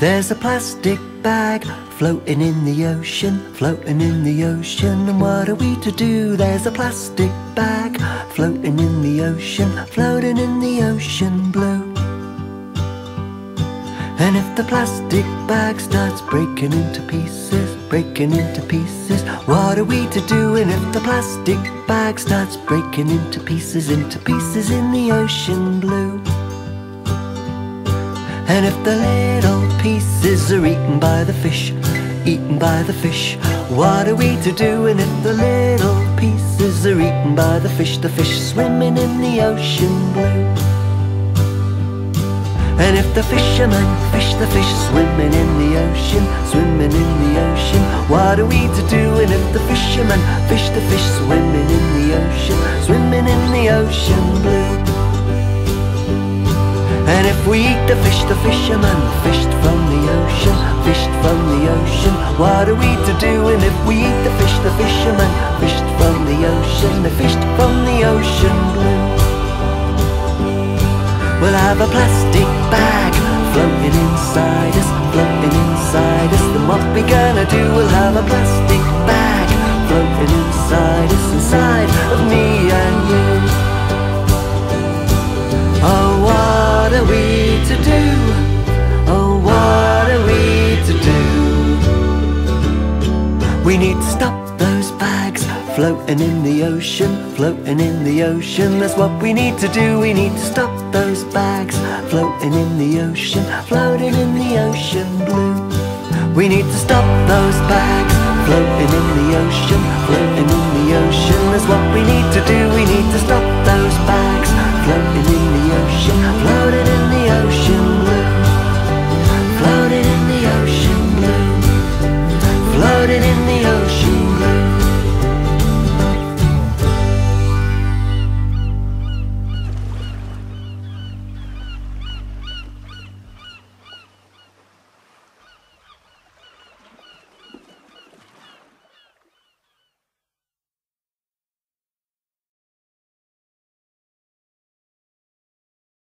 There's a plastic bag floating in the ocean, floating in the ocean. And what are we to do? There's a plastic bag floating in the ocean, floating in the ocean blue. And if the plastic bag starts breaking into pieces, breaking into pieces, what are we to do? And if the plastic bag starts breaking into pieces, into pieces in the ocean blue. And if the little are eaten by the fish, eaten by the fish, what are we to do? And if the little pieces are eaten by the fish, the fish swimming in the ocean blue. And if the fisherman fish the fish swimming in the ocean, swimming in the ocean, what are we to do? And if the fisherman fish the fish swimming in the ocean, swimming in the ocean blue. If we eat the fish the fisherman fished from the ocean, fished from the ocean, what are we to do? And if we eat the fish the fisherman fished from the ocean, they fished from the ocean blue. We'll have a plastic bag We need to stop those bags floating in the ocean, floating in the ocean. That's what we need to do. We need to stop those bags floating in the ocean, floating in the ocean blue. We need to stop those bags floating in the ocean, floating in